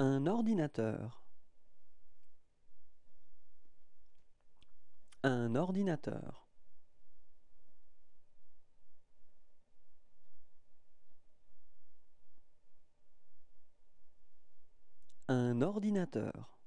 Un ordinateur. Un ordinateur. Un ordinateur.